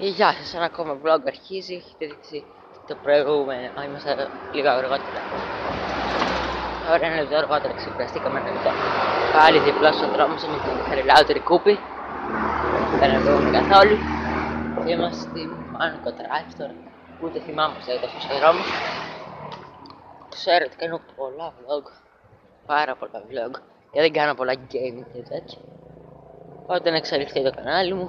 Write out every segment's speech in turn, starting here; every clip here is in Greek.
Γεια σας, ένα ακόμα vlog αρχίζει, έχετε δείξει το προηγούμενο, είμαστε λίγο αργότερα. Τώρα ένα λεπτό αργότερα ξεπεραστήκαμε ένα λεπτό. Πάλι διπλά στον δρόμο με την χαριλάουτερη κούπη. Δεν ανεβαίνουμε καθόλου. Και είμαστε στην Μάνικο Drive τώρα. Ούτε θυμάμαι πως ήταν τόσο δρόμος. Ξέρω ότι κάνω πολλά vlog. Πάρα πολλά vlog. Και δεν κάνω πολλά gaming και τέτοια. Όταν εξελιχθεί το κανάλι μου,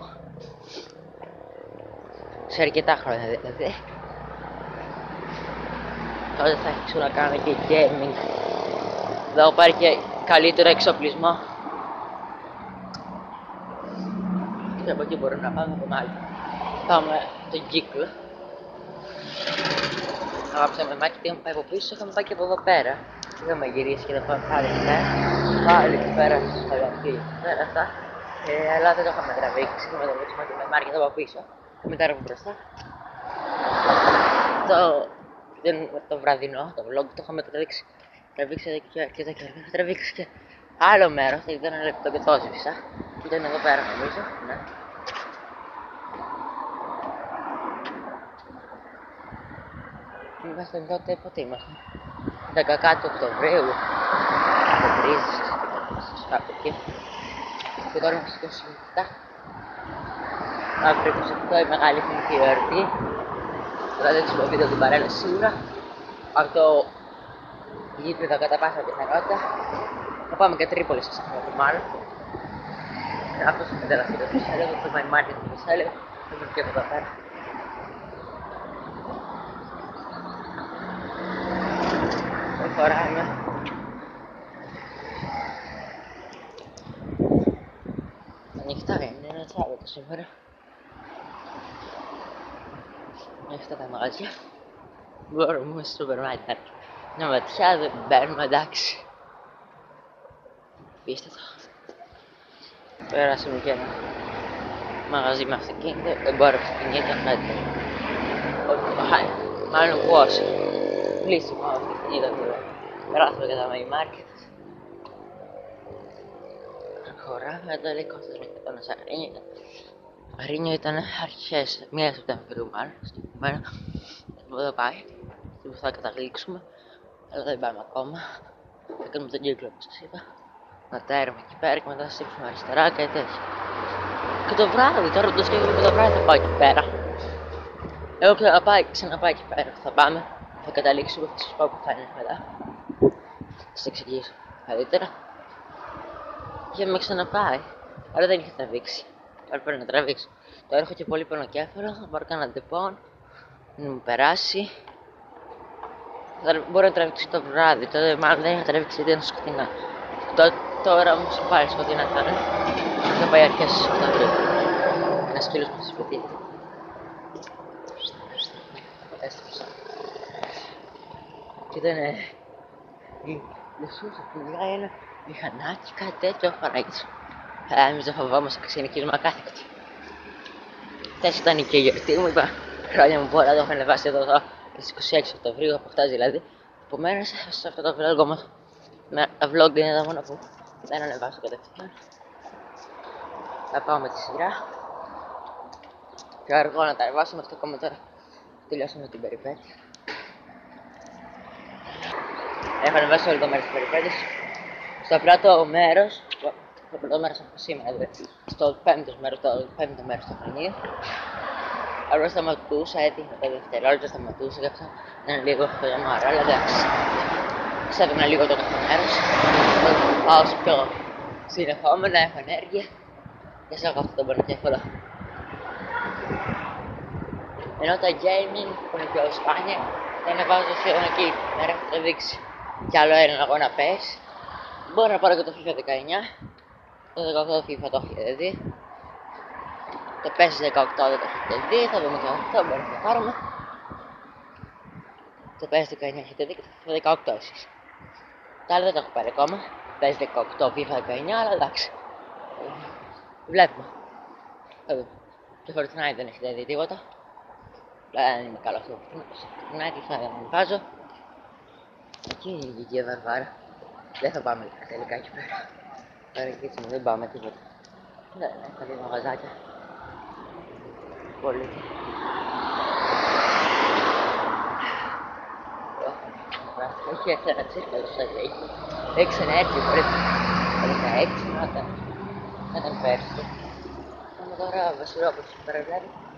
σε αρκετά χρόνια δηλαδή. Τότε θα αρχίσω να κάνω και gaming. Θα πάρει και καλύτερο εξοπλισμό. Και από εκεί μπορούμε να πάμε το άλλο. Πάμε τον κύκλο. Αγάπησα με μάκι τι είχαμε πάει από πίσω, είχαμε πάει και από εδώ πέρα. Είχαμε γυρίσει και θα πάμε πάλι εκεί πέρα. Πάλι εκεί πέρα στο χαλιαρχείο εκεί πέρα αυτά. Ε, αλλά δεν το είχαμε τραβήξει, είχαμε τραβήξει και με μάρκετ από πίσω μετά από μπροστά. Το, το βραδινό, το vlog το είχαμε τραβήξει. Τραβήξει εδώ και αρκετά καιρό. Είχα τραβήξει και άλλο μέρος, θα ήταν ένα λεπτό και το έσβησα. Ήταν εδώ πέρα νομίζω. Ναι. Είμαστε τότε, πότε είμαστε; 10 κάτι Οκτωβρίου. Το βρίζεις, κάπου εκεί. Και τώρα είμαστε 27 αύριο 28 η μεγάλη εθνική εορτή. Θα δείξω το βίντεο την παρέλαση σίγουρα. Αυτό γήπεδο κατά πάσα πιθανότητα. Θα πάμε και Τρίπολη σε αυτό το μάλλον. Αυτός είναι το τελευταίος που σας έλεγα, το My Market που σας έλεγα. Θα είμαι και εδώ πέρα. Προχωράμε. Ανοιχτά είναι, είναι Σάββατο σήμερα. Αυτά τα μαγαζιά μπορούμε στο σούπερ μάρκετ μια ματιά δεν μπαίνουμε εντάξει πείστε το περάσαμε και ένα μαγαζί με αυτοκίνητο εμπόριο αυτοκίνητο κάτι μάλλον πώς κλείσιμο αυτοκίνητο περάσαμε και τα μαγι μάρκετ προχωράμε το Μαρίνιο ήταν αρχές μία Σεπτεμβρίου μάλλον, συγκεκριμένα. Εδώ πάει, που θα καταλήξουμε, αλλά δεν πάμε ακόμα. Θα κάνουμε τον κύκλο όπως σας είπα. Να τέρουμε εκεί πέρα και μετά θα στρίψουμε αριστερά και τέτοια. Και το βράδυ, τώρα που το σκέφτομαι και το βράδυ θα πάω εκεί πέρα. Έχω ξαναπάει, ξαναπάει εκεί πέρα που θα πάμε. Θα καταλήξουμε και θα σας πω που θα είναι μετά. Θα σας εξηγήσω καλύτερα. Και με ξαναπάει, αλλά δεν είχε τραβήξει. Τώρα πρέπει να τραβήξω. Τώρα έχω και πολύ πονοκέφαλο, θα πάρω κανένα Depon, να μου περάσει. Θα μπορώ να τραβήξει το βράδυ, τότε μάλλον δεν είχα τραβήξει γιατί είναι σκοτεινά. Τώρα όμως πάλι σκοτεινά θα είναι. Θα πάει αρχές στις Οκτωβρίου. Ένας σκύλος που στο σπίτι. Έστρεψα. Και ήταν... Λεσούσα, πουλιά ένα μηχανάκι, κάτι τέτοιο, Παναγίτης. Εμείς δεν φοβόμαστε ξενικισμό ακάθεκτη. Χθες ήταν και η γιορτή μου, είπα χρόνια μου πολλά, το έχω ανεβάσει εδώ, εδώ στις 26 Οκτωβρίου, από χτες δηλαδή. Επομένως, σε αυτό το vlog όμως, με τα vlog είναι τα μόνο που δεν ανεβάσω κατευθείαν. Θα πάω με τη σειρά. Πιο αργό να τα ανεβάσω, μέχρι ακόμα τώρα τελειώσαμε την περιπέτεια. Έχω ανεβάσει όλο το μέρος της περιπέτειας. Στο πρώτο μέρος, το πρώτο μέρος από σήμερα, δηλαδή. Στο πέμπτος μέρος, το πέμπτο μέρος του χρονίου. Αλλά σταματούσα, έδειχνα τα δευτερόλεπτα, σταματούσα και αυτό ήταν λίγο χλωμάρα, αλλά εντάξει. Ξέπαιρνα λίγο το κάθε μέρος. Πάω πιο συνεχόμενα, έχω ενέργεια και σε έχω αυτό το πονοκέφαλο. Ενώ τα gaming που είναι πιο σπάνια, δεν βάζω σχεδόν εκεί. Μέρα έχω τραβήξει κι άλλο ένα αγώνα πες. Μπορώ να πάρω και το FIFA 19 το 18 FIFA το έχετε δει. Το PES 18 δεν το έχετε δει. Θα δούμε το 8, μπορούμε να το πάρουμε. Το PES 19 έχετε δει και το FIFA 18 εσείς. Τα άλλα δεν τα έχω πάρει ακόμα. PES 18, FIFA 19, αλλά εντάξει. Βλέπουμε. Θα δούμε. Το Fortnite δεν έχετε δει τίποτα. Δεν είναι καλός αυτό το Fortnite, θα βάζω. Εκεί είναι η γη Βαρβάρα. Δεν θα πάμε τελικά εκεί πέρα. Τώρα εκεί δεν πάμε τίποτα. Ναι, ναι, θα δει μαγαζάκια. Πολύ. Έχει έρθει ένα τσίρκαλο στα έχει. Έχει ξαναέρθει πριν 16 να ήταν. Να ήταν πέρσι. Πάμε τώρα Βασιλόπουλος που παραβλέπει. Πάμε από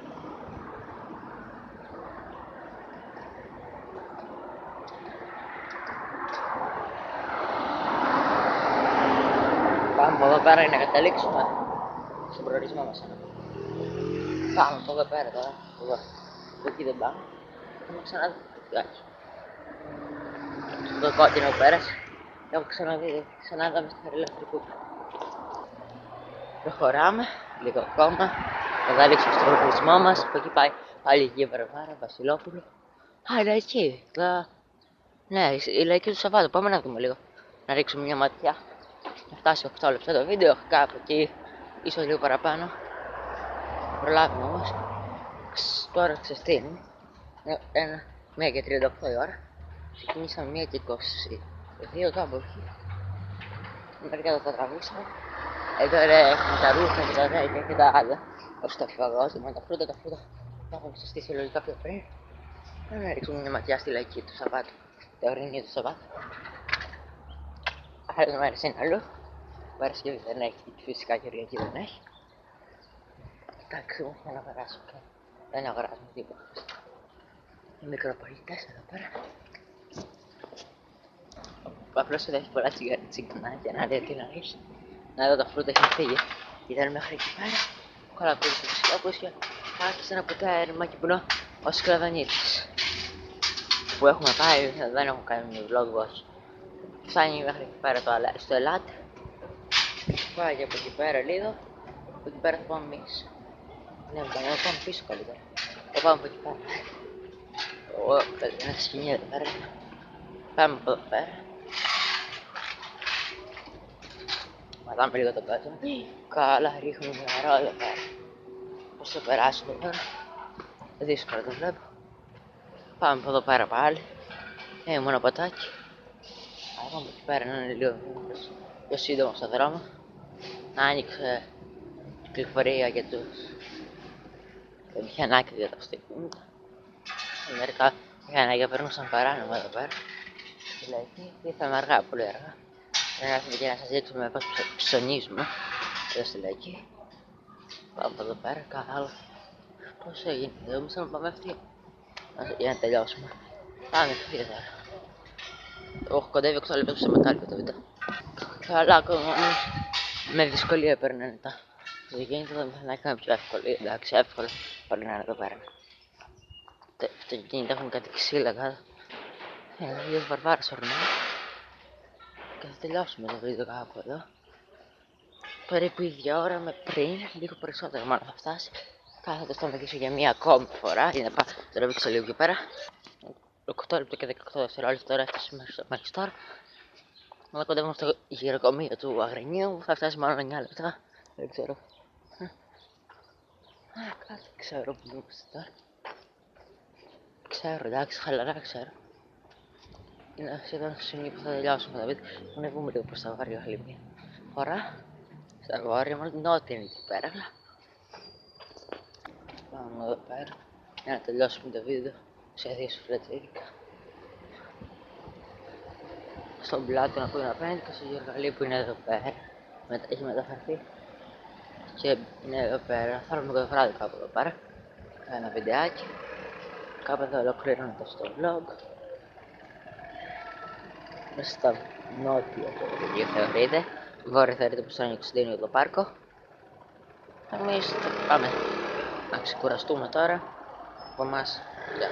εδώ πέρα για να καταλήξουμε στον προορισμό μας. Πάμε από εδώ πέρα τώρα. Εδώ. Από εκεί δεν πάμε. Θα ξαναδούμε το φυγάκι. Το κόκκινο που πέρασε. Έχω ξαναδεί, ξανάδαμε στο ηλεκτρικού. Προχωράμε, λίγο ακόμα. Θα καταλήξουμε στον προορισμό μας. Από εκεί πάει πάλι η Αγία Βαρβάρα, Βασιλόπουλο. Α, είναι εκεί. Τα... Ναι, η λαϊκή του Σαββάτου. Πάμε να δούμε λίγο. Να ρίξουμε μια ματιά. Να φτάσει 8 λεπτά το βίντεο, κάπου εκεί, ίσως λίγο παραπάνω. Προλάβουμε όμως. Ξ, Τώρα ξεστήνει. Ένα, μία και 38 η ώρα. Ξεκινήσαμε μία και 22 κάπου εκεί. Μερικά θα τα τραβήξαμε. Εδώ ρε, έχουμε τα ρούχα και τα τέτοια και τα άλλα. Όσο τα φαγώσουμε, τα φρούτα, τα φρούτα. Τα έχουμε συστήσει λογικά πιο πριν. Να ρίξουμε μια ματιά στη λαϊκή του Σαββάτου. Τα ορεινή του Σαββάτου. Άλλες μέρες είναι αλλού. Παρασκευή δεν έχει, φυσικά Κυριακή δεν έχει. Εντάξει, μου για να περάσω και δεν αγοράζουμε τίποτα. Οι μικροπολιτές εδώ πέρα. Απλώς δεν έχει πολλά τσιγα- τσιγκανάκια να λέει τι να ρίξει. Να δω τα φρούτα έχει φύγει. Ήταν μέχρι εκεί πέρα. Κόλλα πίσω στο φυσικό και άρχισε ένα ποτέ κυπνό ο Σκλαβανίτης. Που έχουμε πάει, δεν έχουμε κάνει vlog όχι. Φτάνει μέχρι εκεί πέρα το, αλέ- στο Ελάτε. Πάει και από εκεί πέρα λίγο. Από εκεί πέρα θα πάμε εμείς. Ναι, θα πάμε πίσω καλύτερα. Θα πάμε από εκεί πέρα. Ω, ένα σκηνή εδώ πέρα. Πάμε από εδώ πέρα. Πατάμε λίγο το κάτω. Καλά, ρίχνουμε νερό εδώ πέρα. Πώς θα περάσουμε τώρα. Δύσκολο το βλέπω. Πάμε από εδώ πέρα πάλι. Ε, μόνο ποτάκι. Α, πάμε από εκεί πέρα να είναι λίγο πιο σύντομο στο δρόμο. Να άνοιξε η κυκλοφορία για τους τα μηχανάκια για τα αυτοκίνητα. Μερικά μηχανάκια περνούσαν παράνομα εδώ πέρα. Δηλαδή, ήρθαμε αργά, πολύ αργά. Δεν έρθουμε και να σας δείξουμε πώς ψ- ψωνίζουμε εδώ στη Λαϊκή. Πάμε από εδώ πέρα, καλά. Πώς έγινε, δεν όμως να πάμε ευθεία. Να- Για να τελειώσουμε. Πάμε ευθεία τώρα. Όχι, κοντεύει 8 λεπτά στο μετάλλιο το βίντεο. Καλά, ακόμα όμως με δυσκολία παίρνανε τα αυτοκίνητα, τα μηχανάκια είναι πιο εύκολο. Εντάξει, εύκολο παίρνανε εδώ πέρα. Τα αυτοκίνητα έχουν κάτι ξύλα κάτω. Ε, δύο βαρβάρες ορμά. Και θα τελειώσουμε το βίντεο κάπου εδώ. Περίπου η ίδια ώρα με πριν, λίγο περισσότερο μάλλον θα φτάσει. Καλά, θα το σταματήσω για μία ακόμη φορά για να πάω το τραβήξω λίγο εκεί πέρα. 8 λεπτά και 18 δευτερόλεπτα τώρα έφτασε μέχρι στο- μέχρι τώρα. Όταν κοντεύουμε στο γυροκομείο του Αγρινίου θα φτάσει μάλλον 9 λεπτά. Δεν ξέρω. Α, κάτι ξέρω που είμαστε τώρα. Ξέρω, εντάξει, χαλαρά ξέρω. Είναι σχεδόν στο σημείο που θα τελειώσουμε το βίντεο. Θα ανεβούμε λίγο προς τα βόρεια άλλη μια φορά. Στα βόρεια, μάλλον νότια είναι εκεί πέρα. αλλά Πάμε εδώ πέρα για να τελειώσουμε το βίντεο σε δύο σουφλετζίρικα. Στον πλάτο να πούμε απέναντι και στο γεργαλείο που είναι εδώ πέρα. Μετα, έχει μεταφερθεί και είναι εδώ πέρα. Θα έρθουμε το βράδυ κάπου εδώ πέρα. Ένα βιντεάκι. Κάπου εδώ ολοκληρώνεται στο vlog. Μέσα στα νότια το video θεωρείται. Βόρεια θεωρείται πως θα είναι Κωνσταντίνο το πάρκο. Εμείς θα πάμε να ξεκουραστούμε τώρα. Από εμάς, γεια.